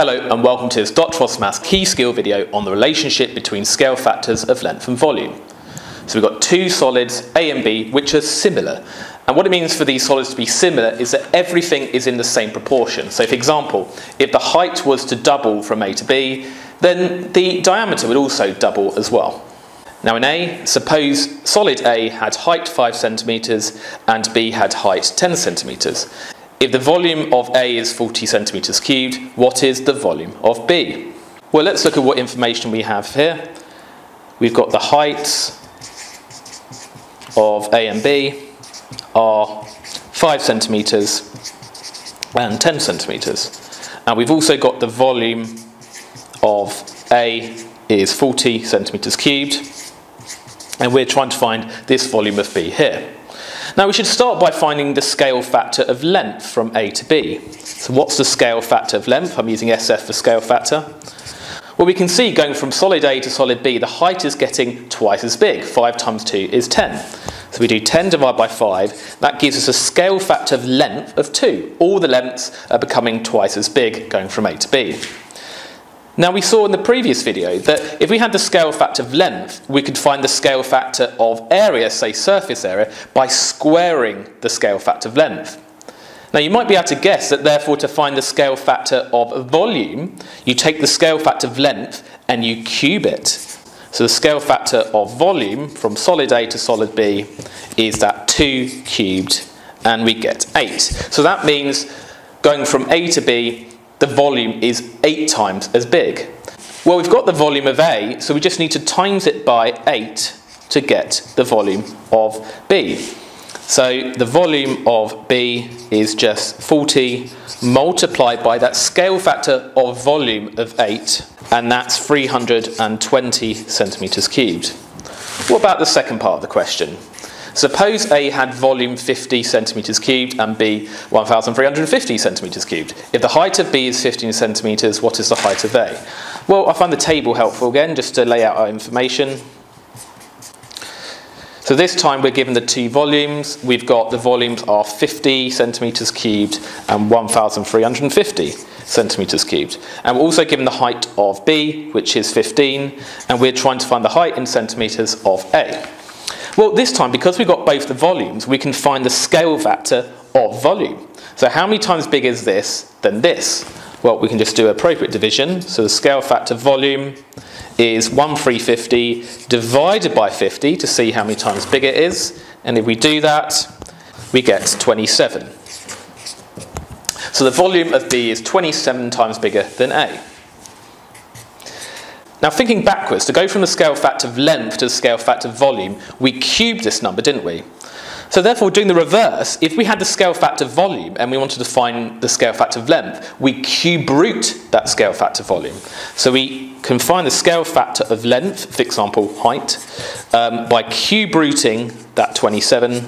Hello and welcome to this Dr. Maths key skill video on the relationship between scale factors of length and volume. So we've got two solids, A and B, which are similar. And what it means for these solids to be similar is that everything is in the same proportion. So for example, if the height was to double from A to B, then the diameter would also double as well. Now in A, suppose solid A had height 5 centimetres and B had height 10 centimetres. If the volume of A is 40 centimetres cubed, what is the volume of B? Well, let's look at what information we have here. We've got the heights of A and B are 5 centimetres and 10 centimetres. And we've also got the volume of A is 40 centimetres cubed. And we're trying to find this volume of B here. Now we should start by finding the scale factor of length from A to B. So what's the scale factor of length? I'm using SF for scale factor. Well, we can see going from solid A to solid B, the height is getting twice as big. 5 times 2 is 10. So we do 10 divided by 5. That gives us a scale factor of length of 2. All the lengths are becoming twice as big going from A to B. Now we saw in the previous video that if we had the scale factor of length, we could find the scale factor of area, say surface area, by squaring the scale factor of length. Now you might be able to guess that therefore to find the scale factor of volume, you take the scale factor of length and you cube it. So the scale factor of volume from solid A to solid B is that 2 cubed and we get 8. So that means going from A to B the volume is eight times as big. Well, we've got the volume of A, so we just need to times it by 8 to get the volume of B. So the volume of B is just 40 multiplied by that scale factor of volume of 8, and that's 320 centimetres cubed. What about the second part of the question? Suppose A had volume 50 centimetres cubed and B 1,350 centimetres cubed. If the height of B is 15 centimetres, what is the height of A? Well, I find the table helpful again, just to lay out our information. So this time we're given the two volumes. We've got the volumes are 50 centimetres cubed and 1,350 centimetres cubed. And we're also given the height of B, which is 15, and we're trying to find the height in centimetres of A. Well, this time, because we've got both the volumes, we can find the scale factor of volume. So how many times bigger is this than this? Well, we can just do appropriate division. So the scale factor volume is 1350 divided by 50 to see how many times bigger it is. And if we do that, we get 27. So the volume of B is 27 times bigger than A. Now thinking backwards, to go from the scale factor of length to the scale factor of volume, we cubed this number, didn't we? So therefore, doing the reverse, if we had the scale factor of volume and we wanted to find the scale factor of length, we cube root that scale factor of volume. So we can find the scale factor of length, for example, height, um, by cube rooting that 27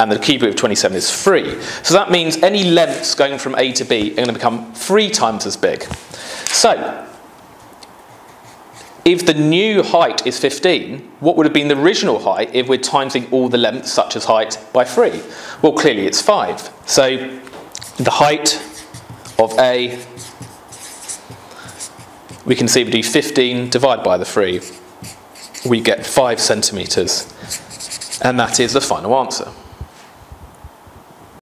and the cube root of 27 is 3. So that means any lengths going from A to B are going to become 3 times as big. So if the new height is 15, what would have been the original height if we're timesing all the lengths, such as height, by 3? Well, clearly it's 5. So the height of A, we can see we do 15 divided by the 3. We get 5 centimetres. And that is the final answer.